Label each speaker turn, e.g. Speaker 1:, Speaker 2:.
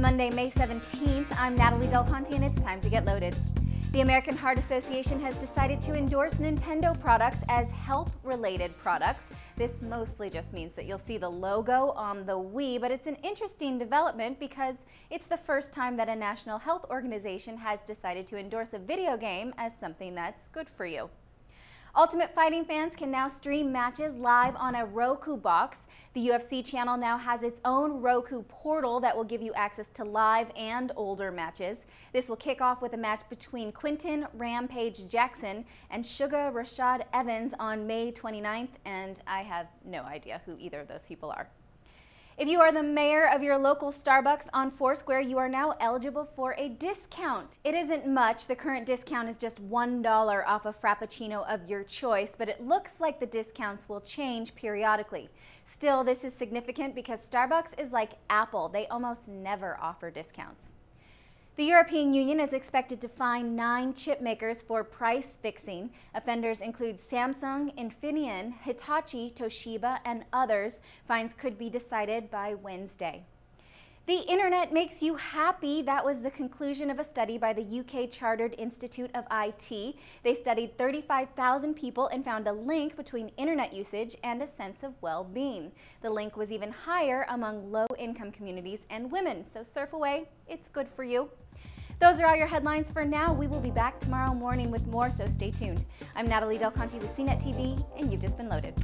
Speaker 1: Monday, May 17th. I'm Natali Del Conte and it's time to get loaded. The American Heart Association has decided to endorse Nintendo products as health-related products. This mostly just means that you'll see the logo on the Wii, but it's an interesting development because it's the first time that a national health organization has decided to endorse a video game as something that's good for you. Ultimate Fighting fans can now stream matches live on a Roku box. The UFC channel now has its own Roku portal that will give you access to live and older matches. This will kick off with a match between Quinton Rampage Jackson and Sugar Rashad Evans on May 29th, and I have no idea who either of those people are. If you are the mayor of your local Starbucks on Foursquare, you are now eligible for a discount. It isn't much. The current discount is just $1 off a Frappuccino of your choice, but it looks like the discounts will change periodically. Still, this is significant because Starbucks is like Apple. They almost never offer discounts. The European Union is expected to fine nine chip makers for price fixing. Offenders include Samsung, Infineon, Hitachi, Toshiba, and others. Fines could be decided by Wednesday. The internet makes you happy. That was the conclusion of a study by the UK Chartered Institute of IT. They studied 35,000 people and found a link between internet usage and a sense of well-being. The link was even higher among low-income communities and women. So surf away. It's good for you. Those are all your headlines for now. We will be back tomorrow morning with more, so stay tuned. I'm Natali Del Conte with CNET TV, and you've just been loaded.